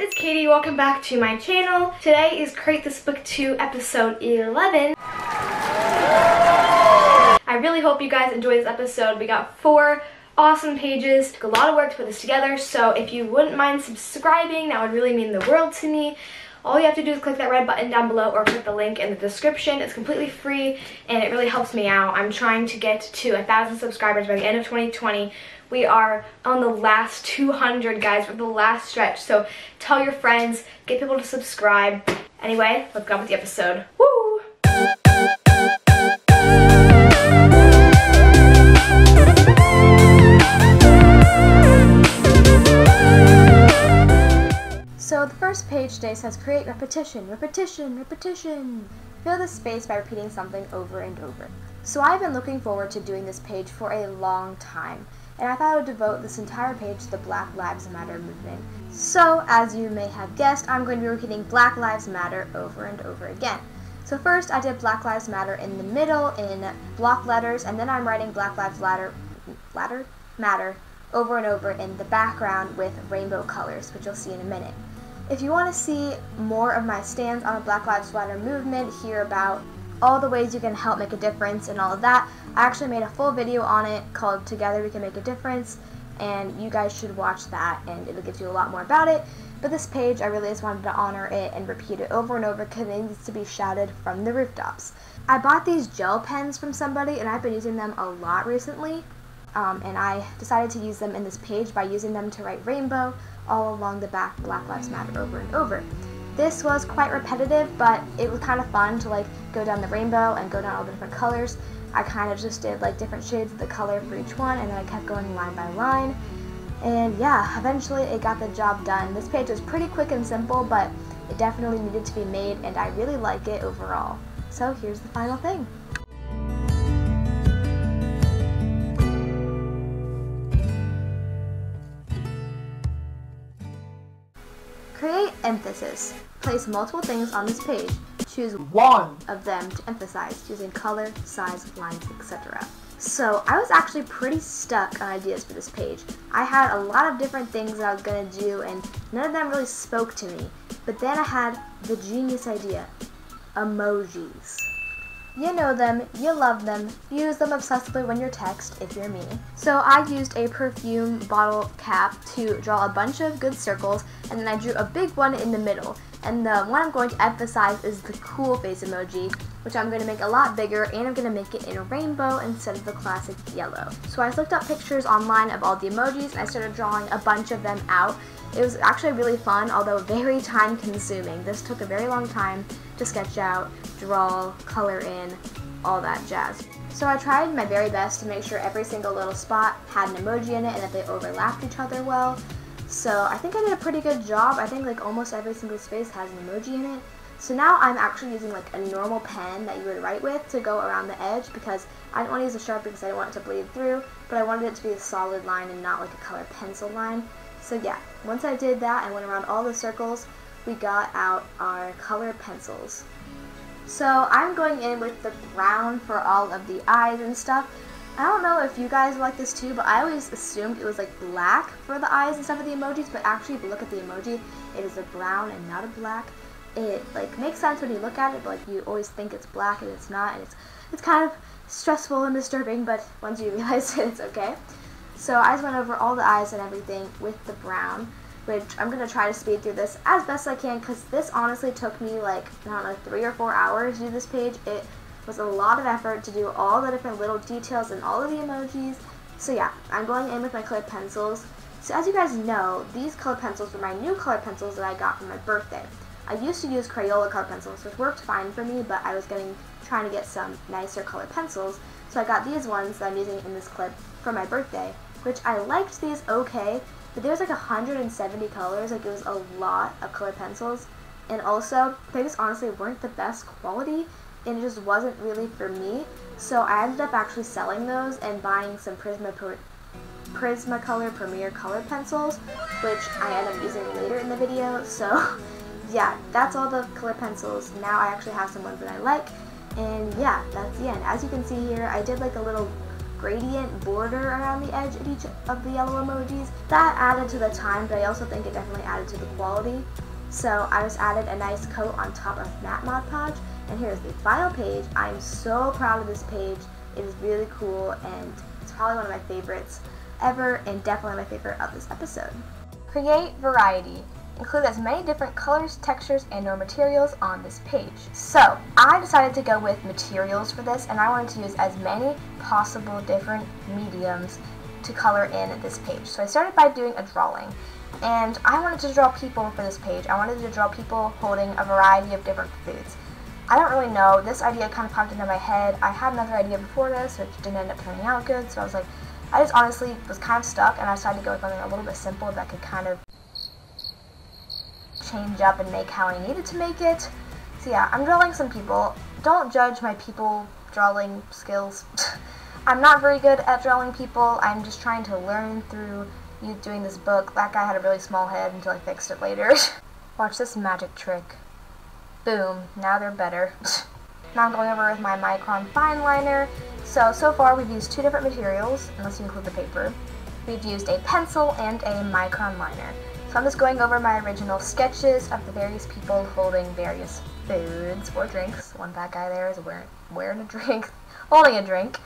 it's Katy. Welcome back to my channel. Today is Create This Book 2 episode 11. I really hope you guys enjoy this episode. We got four awesome pages. Took a lot of work to put this together, so if you wouldn't mind subscribing, that would really mean the world to me. All you have to do is click that red button down below or click the link in the description. It's completely free and it really helps me out. I'm trying to get to a thousand subscribers by the end of 2020. We are on the last 200 guys, we're the last stretch. So tell your friends, get people to subscribe. Anyway, let's go on with the episode. Woo! Says create repetition, repetition, repetition. Fill the space by repeating something over and over. So I've been looking forward to doing this page for a long time, and I thought I would devote this entire page to the Black Lives Matter movement. So, as you may have guessed, I'm going to be repeating Black Lives Matter over and over again. So first I did Black Lives Matter in the middle in block letters, and then I'm writing Black Lives Matter, ladder, Matter over and over in the background with rainbow colors, which you'll see in a minute. If you want to see more of my stands on the Black Lives Matter movement, hear about all the ways you can help make a difference and all of that, I actually made a full video on it called Together We Can Make a Difference, and you guys should watch that and it'll give you a lot more about it. But this page, I really just wanted to honor it and repeat it over and over because it needs to be shouted from the rooftops. I bought these gel pens from somebody and I've been using them a lot recently. Um, and I decided to use them in this page by using them to write rainbow all along the back Black Lives Matter over and over. This was quite repetitive, but it was kind of fun to like go down the rainbow and go down all the different colors. I kind of just did like different shades of the color for each one and then I kept going line by line. And yeah, eventually it got the job done. This page was pretty quick and simple, but it definitely needed to be made and I really like it overall. So here's the final thing. Emphasis. Place multiple things on this page. Choose one of them to emphasize using color, size, lines, etc. So I was actually pretty stuck on ideas for this page. I had a lot of different things that I was going to do and none of them really spoke to me. But then I had the genius idea. Emojis. You know them, you love them, use them obsessively when you text, if you're me. So I used a perfume bottle cap to draw a bunch of good circles, and then I drew a big one in the middle. And the one I'm going to emphasize is the cool face emoji, which I'm going to make a lot bigger, and I'm going to make it in a rainbow instead of the classic yellow. So I looked up pictures online of all the emojis, and I started drawing a bunch of them out. It was actually really fun, although very time consuming. This took a very long time to sketch out, draw, color in, all that jazz. So I tried my very best to make sure every single little spot had an emoji in it and that they overlapped each other well. So I think I did a pretty good job. I think like almost every single space has an emoji in it. So now I'm actually using like a normal pen that you would write with to go around the edge because I didn't want to use a Sharpie because I didn't want it to bleed through, but I wanted it to be a solid line and not like a color pencil line. So yeah, once I did that I went around all the circles, we got out our color pencils. So I'm going in with the brown for all of the eyes and stuff. I don't know if you guys like this too, but I always assumed it was like black for the eyes and stuff of the emojis, but actually if you look at the emoji, it is a brown and not a black. It like makes sense when you look at it, but like you always think it's black and it's not, and it's it's kind of stressful and disturbing, but once you realize it, it's okay. So I just went over all the eyes and everything with the brown which I'm going to try to speed through this as best I can because this honestly took me like, I don't know, three or four hours to do this page. It was a lot of effort to do all the different little details and all of the emojis. So yeah, I'm going in with my colored pencils. So as you guys know, these colored pencils were my new colored pencils that I got for my birthday. I used to use Crayola colored pencils, which worked fine for me, but I was getting trying to get some nicer colored pencils. So I got these ones that I'm using in this clip for my birthday, which I liked these okay, but there was like 170 colors, like it was a lot of colored pencils. And also, they just honestly weren't the best quality, and it just wasn't really for me. So I ended up actually selling those and buying some Prisma Prismacolor Premier colored pencils, which I end up using later in the video. So yeah, that's all the color pencils. Now I actually have some ones that I like. And yeah, that's the end. As you can see here, I did like a little gradient border around the edge of each of the yellow emojis. That added to the time, but I also think it definitely added to the quality. So I just added a nice coat on top of that Mod Podge, and here's the final page. I'm so proud of this page. It is really cool, and it's probably one of my favorites ever, and definitely my favorite of this episode. Create variety. Include as many different colors, textures, and or materials on this page. So, I decided to go with materials for this, and I wanted to use as many possible different mediums to color in this page. So I started by doing a drawing. And I wanted to draw people for this page. I wanted to draw people holding a variety of different foods. I don't really know. This idea kind of popped into my head. I had another idea before this, which didn't end up turning out good. So I was like, I just honestly was kind of stuck, and I decided to go with something a little bit simple that could kind of change up and make how I needed to make it. So yeah, I'm drawing some people. Don't judge my people drawing skills. I'm not very good at drawing people. I'm just trying to learn through you doing this book. That guy had a really small head until I fixed it later. Watch this magic trick. Boom, now they're better. now I'm going over with my Micron Fine Liner. So, so far we've used two different materials, unless you include the paper. We've used a pencil and a Micron Liner. So I'm just going over my original sketches of the various people holding various foods or drinks. One fat guy there is wearing, wearing a drink, holding a drink.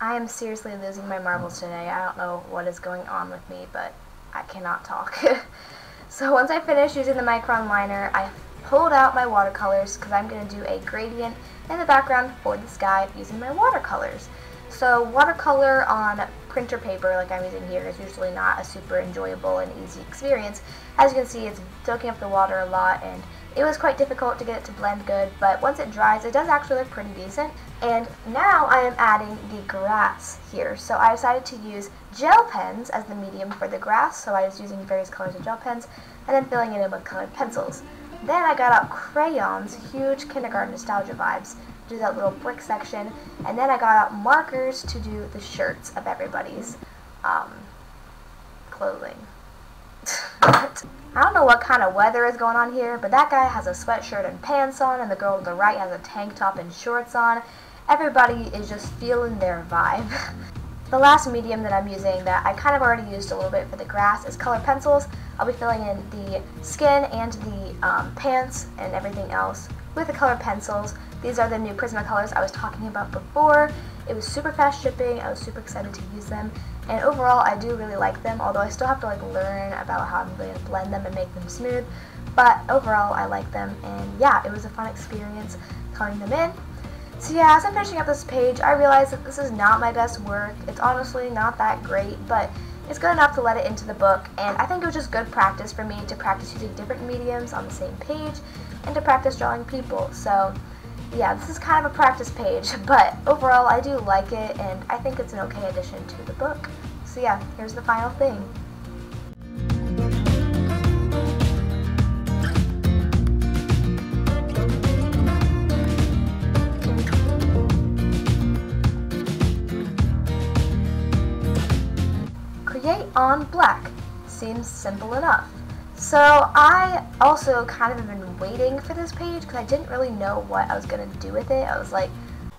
I am seriously losing my marbles today. I don't know what is going on with me, but I cannot talk. so once I finish using the Micron liner, I pulled out my watercolors because I'm going to do a gradient in the background for the sky using my watercolors. So watercolor on printer paper like I'm using here is usually not a super enjoyable and easy experience. As you can see, it's soaking up the water a lot and it was quite difficult to get it to blend good, but once it dries, it does actually look pretty decent. And now I am adding the grass here. So I decided to use gel pens as the medium for the grass. So I was using various colors of gel pens and then filling it in with colored pencils. Then I got out crayons, huge kindergarten nostalgia vibes, do that little brick section. And then I got out markers to do the shirts of everybody's um, clothing. I don't know what kind of weather is going on here, but that guy has a sweatshirt and pants on, and the girl to the right has a tank top and shorts on. Everybody is just feeling their vibe. the last medium that I'm using that I kind of already used a little bit for the grass is color pencils. I'll be filling in the skin and the um, pants and everything else with the color pencils. These are the new Prismacolors I was talking about before. It was super fast shipping. I was super excited to use them. And overall, I do really like them, although I still have to like learn about how I'm going to blend them and make them smooth. But overall, I like them, and yeah, it was a fun experience coloring them in. So yeah, as I'm finishing up this page, I realize that this is not my best work. It's honestly not that great, but it's good enough to let it into the book, and I think it was just good practice for me to practice using different mediums on the same page, and to practice drawing people. So yeah, this is kind of a practice page, but overall I do like it and I think it's an okay addition to the book. So yeah, here's the final thing. On black. Seems simple enough. So I also kind of have been waiting for this page because I didn't really know what I was going to do with it. I was like,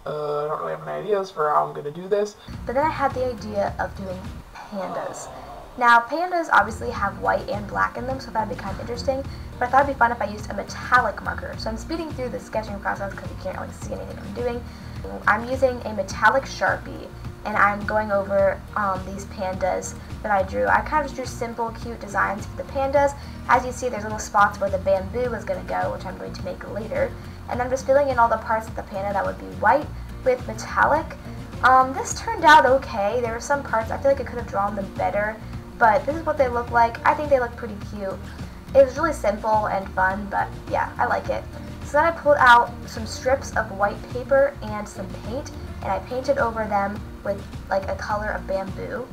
uh, I don't really have any ideas for how I'm going to do this. But then I had the idea of doing pandas. Now, pandas obviously have white and black in them, so that'd be kind of interesting. But I thought it'd be fun if I used a metallic marker. So I'm speeding through the sketching process because you can't really see anything I'm doing. I'm using a metallic Sharpie, and I'm going over um, these pandas that I drew. I kind of just drew simple, cute designs for the pandas. As you see, there's little spots where the bamboo is going to go, which I'm going to make later. And I'm just filling in all the parts of the panda that would be white with metallic. Um, this turned out okay. There were some parts, I feel like I could have drawn them better, but this is what they look like. I think they look pretty cute. It was really simple and fun, but yeah, I like it. So then I pulled out some strips of white paper and some paint, and I painted over them with like a color of bamboo.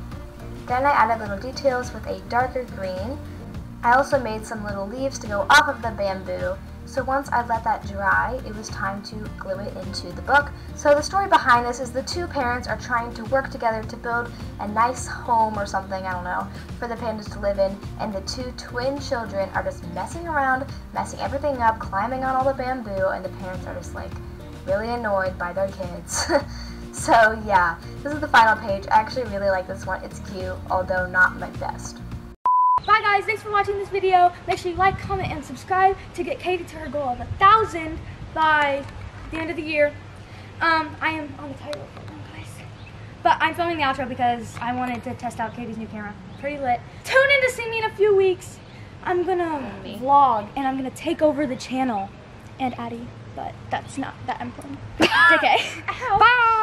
Then I added little details with a darker green. I also made some little leaves to go off of the bamboo, so once I let that dry, it was time to glue it into the book. So the story behind this is the two parents are trying to work together to build a nice home or something, I don't know, for the pandas to live in, and the two twin children are just messing around, messing everything up, climbing on all the bamboo, and the parents are just like really annoyed by their kids. So yeah, this is the final page. I actually really like this one. It's cute, although not my best. Bye guys, thanks for watching this video. Make sure you like, comment, and subscribe to get Katy to her goal of a thousand by the end of the year. Um, I am on the title, guys. But I'm filming the outro because I wanted to test out Katy's new camera. Pretty lit. Tune in to see me in a few weeks. I'm gonna vlog and I'm gonna take over the channel and Addie, but that's not that important. okay. Bye.